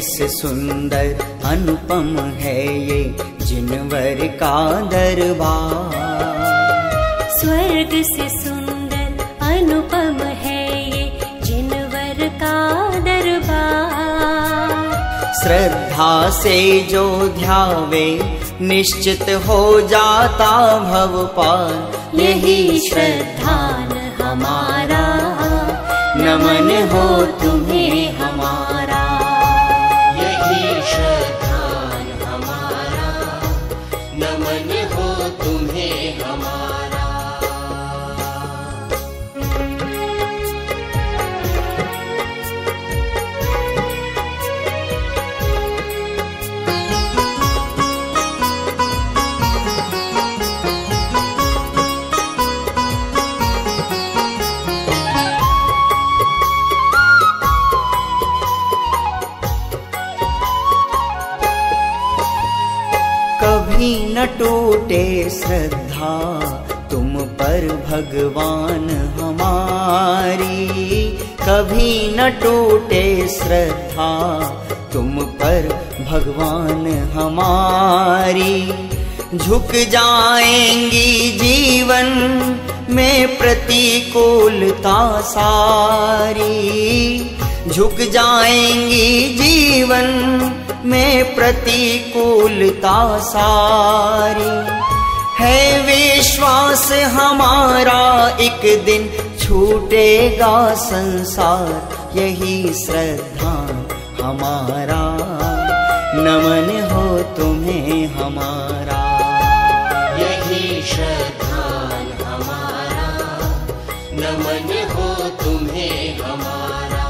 से सुंदर अनुपम है ये जिनवर का दरबार? स्वर्ग से सुंदर अनुपम है ये जिनवर का दरबार। श्रद्धा से जो ध्यावे निश्चित हो जाता भव पार। यही श्रद्धान हमारा। नमन हो तुम्हें न टूटे श्रद्धा, तुम पर भगवान हमारी। कभी न टूटे श्रद्धा, तुम पर भगवान हमारी। झुक जाएँगी जीवन में प्रतिकूलता सारी। झुक जाएँगी जीवन में प्रतिकूलता सारी है विश्वास हमारा एक दिन छूटेगा संसार, यही श्रद्धा हमारा। नमन हो तुम्हें हमारा। यही श्रद्धा हमारा। नमन हो तुम्हें हमारा।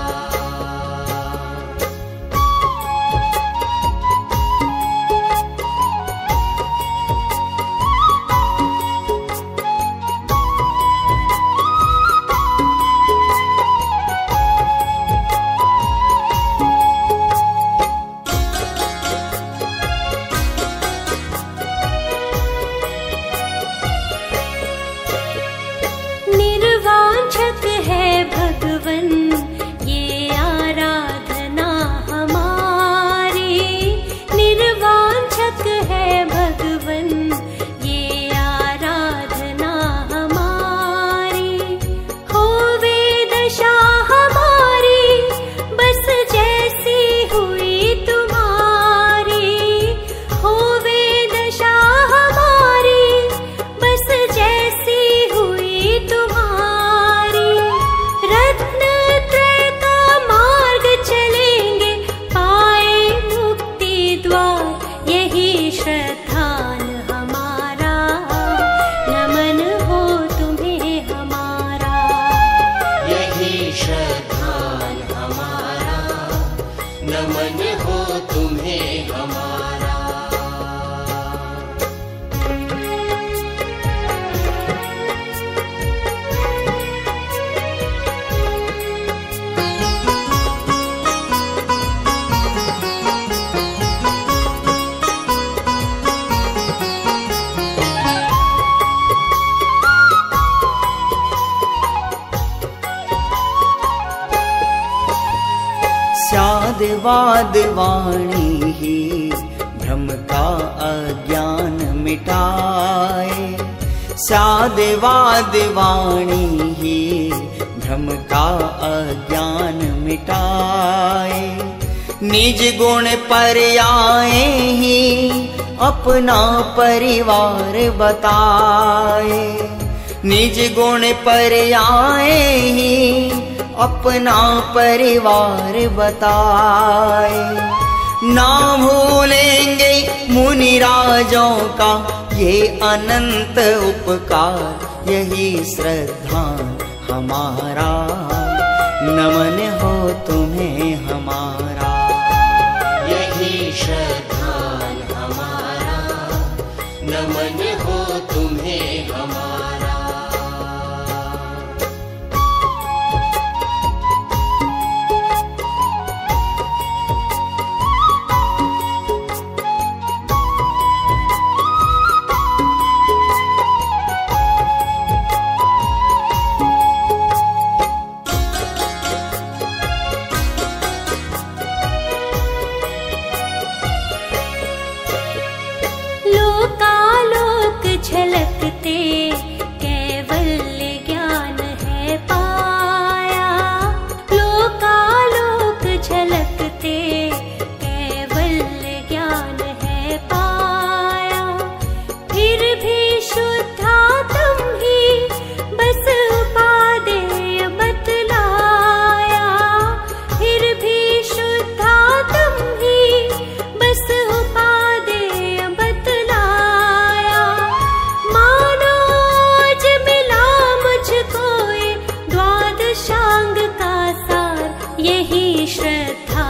वाद वाणी ही भ्रम का अज्ञान मिटाए। स्याद वाद वाणी ही भ्रम का अज्ञान मिटाए। निज गुण पर आए ही अपना परिवार बताए। निज गुण पर आए ही अपना परिवार बताए। ना भूलेंगे मुनि राजों का ये अनंत उपकार, यही श्रद्धा हमारा। नमन हो तुम्हें हमारा। यही